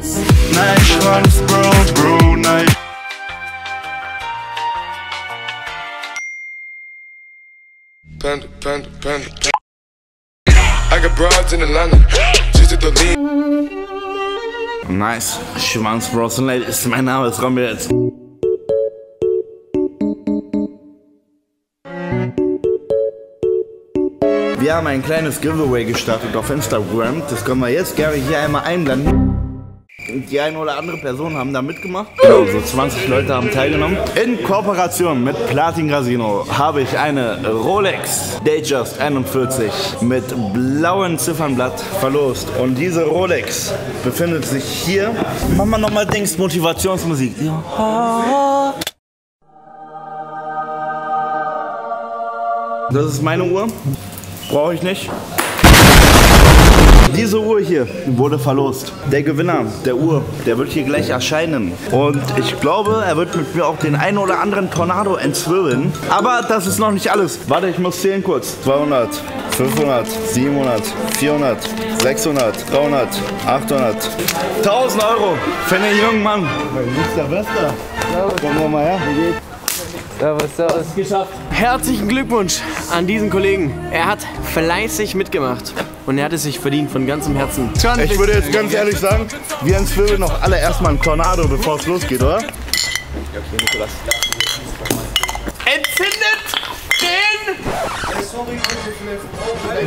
Nein, Schwanz, Bro, Bro, nein. Panda, panda, panda, panda. I got broads in Atlanta. Just at the lean. Nice. Schwanz Bros and Ladies. Mein Name ist Romeo jetzt. Wir haben ein kleines Giveaway gestartet auf Instagram. Das können wir jetzt gerne hier einmal einblenden. Die eine oder andere Person haben da mitgemacht. Genau, so 20 Leute haben teilgenommen. In Kooperation mit Platin Casino habe ich eine Rolex Datejust 41 mit blauem Ziffernblatt verlost. Und diese Rolex befindet sich hier. Machen wir nochmal Dings Motivationsmusik. Ja. Das ist meine Uhr. Brauche ich nicht. Diese Uhr hier wurde verlost. Der Gewinner der Uhr, der wird hier gleich erscheinen. Und ich glaube, er wird mit mir auch den einen oder anderen Tornado entzwirbeln. Aber das ist noch nicht alles. Warte, ich muss zählen kurz. 200, 500, 700, 400, 600, 300, 800, 1000 Euro für den jungen Mann. Mein der Bester. Kommen wir mal her. Servus, servus. Geschafft. Herzlichen Glückwunsch an diesen Kollegen. Er hat fleißig mitgemacht. Und er hat es sich verdient von ganzem Herzen. Ich würde jetzt ganz ehrlich sagen, wir entzwirbeln noch alle erstmal einen Tornado, bevor es losgeht, oder? Entzündet den!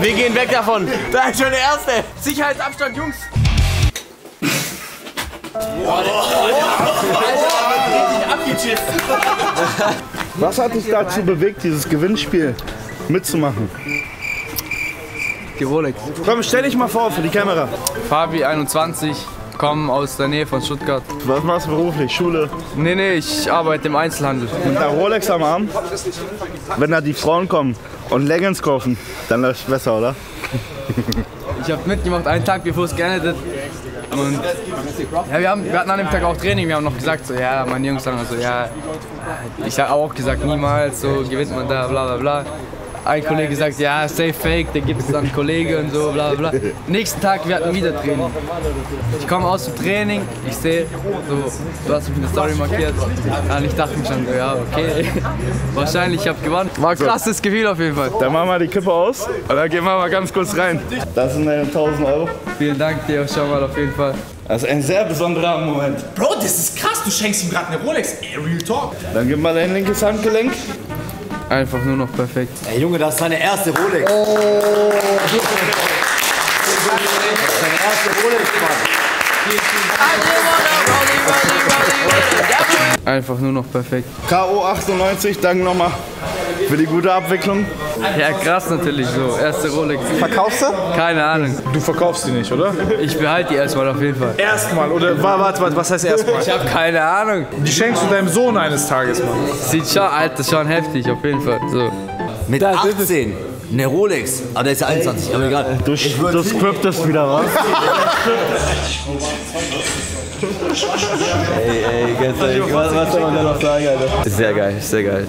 Wir gehen weg davon. Da ist schon der Erste. Sicherheitsabstand, Jungs. Was hat dich dazu bewegt, dieses Gewinnspiel mitzumachen? Die Rolex. Komm, stell dich mal vor für die Kamera. Fabi 21, komme aus der Nähe von Stuttgart. Was machst du beruflich? Schule? Nee, nee, ich arbeite im Einzelhandel. Mit einer Rolex am Arm? Wenn da die Frauen kommen und Leggings kaufen, dann läuft es besser, oder? Ich habe mitgemacht, einen Tag bevor es geendet. Und ja, wir, haben, wir hatten an dem Tag auch Training, wir haben noch gesagt, so, ja, meine Jungs sagen so, ja, ich habe auch gesagt, niemals, so gewinnt man da, bla bla bla. Ein Kollege sagt, ja, safe fake, der gibt es dann Kollege und so, bla bla. Nächsten Tag, wir hatten wieder Training. Ich komme aus dem Training, ich sehe, so, du hast mich in der Story markiert. Und ich dachte mir schon, so, ja, okay, wahrscheinlich, ich habe gewonnen. War ein krasses Gefühl auf jeden Fall. Dann machen wir die Kippe aus und dann gehen wir mal ganz kurz rein. Das sind deine 1000 Euro. Vielen Dank dir, schau mal auf jeden Fall. Das ist ein sehr besonderer Moment. Bro, das ist krass. Du schenkst ihm gerade eine Rolex. Ey, Real Talk. Dann gib mal dein linkes Handgelenk. Einfach nur noch perfekt. Ey Junge, das ist seine erste Rolex. Oh. Das ist seine erste Rolex, Mann. Einfach nur noch perfekt. K.O. 98, danke nochmal für die gute Abwicklung. Ja, krass natürlich so. Erste Rolex. Verkaufst du? Keine Ahnung. Du verkaufst die nicht, oder? Ich behalte die erstmal auf jeden Fall. Erstmal, oder wa- warte, warte, was heißt erstmal? Ich habe keine Ahnung. Die schenkst du deinem Sohn eines Tages, Mann. Sieht schon, Alter, schon heftig, auf jeden Fall. So. Mit 18. Eine Rolex. Aber der ist ja 21, aber egal. Du, du scriptest wieder raus. Ey, ey, ganz ehrlich, was, was soll man da noch sagen, Alter? Sehr geil, sehr geil.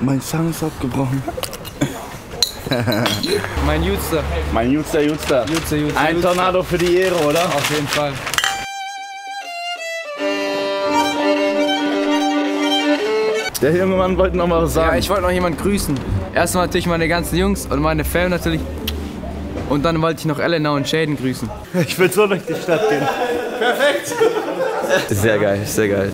Mein Zahn ist abgebrochen. Mein Jutster. Mein Jutster, Jutster. Jutster, Jutster. Ein Tornado für die Ehre, oder? Auf jeden Fall. Der junge Mann wollte noch mal was sagen. Ja, ich wollte noch jemanden grüßen. Erstmal natürlich meine ganzen Jungs und meine Fam natürlich. Und dann wollte ich noch Elena und Shaden grüßen. ich will so durch die Stadt gehen. Sehr geil, sehr geil.